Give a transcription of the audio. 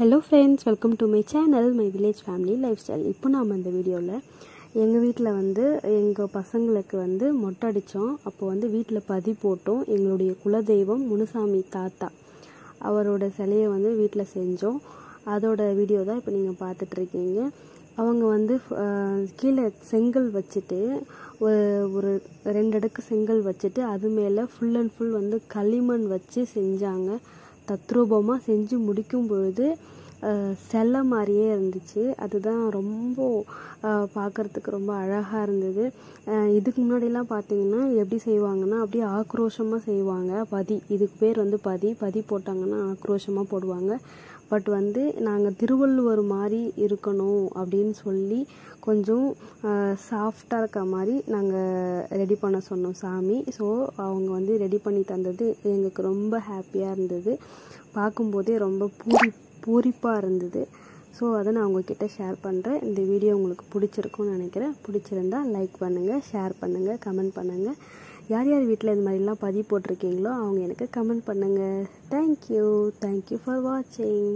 Hello friends welcome to my channel my village family lifestyle இப்போ நாம் இந்த வீடியோவில் எங்கள் வீட்டில் வந்து எங்கள் பசங்களுக்கு வந்து மொட்டை அடித்தோம் அப்போ வந்து வீட்டில் பதி போட்டோம். எங்களுடைய குலதெய்வம் முனுசாமி தாத்தா அவரோட சிலையை வந்து வீட்டில் செஞ்சோம். அதோட வீடியோ தான் இப்போ நீங்கள் பார்த்துட்ருக்கீங்க அவங்க வந்து கீழே செங்கல் வச்சுட்டு ஒரு ஒரு ரெண்டு அடுக்கு செங்கல் வச்சுட்டு அது மேலே ஃபுல் அண்ட் ஃபுல் வந்து களிமண் வச்சு செஞ்சாங்க. தத்ரூபமாக செஞ்சு முடிக்கும் பொழுது சிலை மாதிரியே இருந்துச்சு. அதுதான் ரொம்ப பார்க்குறதுக்கு ரொம்ப அழகாக இருந்தது. இதுக்கு முன்னாடிலாம் பார்த்தீங்கன்னா எப்படி செய்வாங்கன்னா அப்படியே ஆக்ரோஷமாக செய்வாங்க. பதி இதுக்கு பேர் வந்து பதி. பதி போட்டாங்கன்னா ஆக்ரோஷமாக போடுவாங்க. பட் வந்து நாங்கள் திருவள்ளுவர் மாதிரி இருக்கணும் அப்படின்னு சொல்லி கொஞ்சம் சாஃப்டாக இருக்க மாதிரி நாங்கள் ரெடி பண்ண சொன்னோம் சாமி. ஸோ அவங்க வந்து ரெடி பண்ணி தந்தது எங்களுக்கு ரொம்ப ஹாப்பியாக இருந்தது. பார்க்கும்போதே ரொம்ப பூரி பூரிப்பாக இருந்தது. ஸோ அதை நான் உங்ககிட்ட ஷேர் பண்ணுறேன் இந்த வீடியோ உங்களுக்கு பிடிச்சிருக்கும்னு நினைக்கிறேன். பிடிச்சிருந்தா லைக் பண்ணுங்கள் ஷேர் பண்ணுங்கள் கமெண்ட் பண்ணுங்கள் யார் யார் வீட்டில் இந்த மாதிரிலாம் பதிவு போட்டிருக்கீங்களோ அவங்க எனக்கு கமெண்ட் பண்ணுங்கள் தேங்க்யூ தேங்க்யூ ஃபார் வாட்சிங்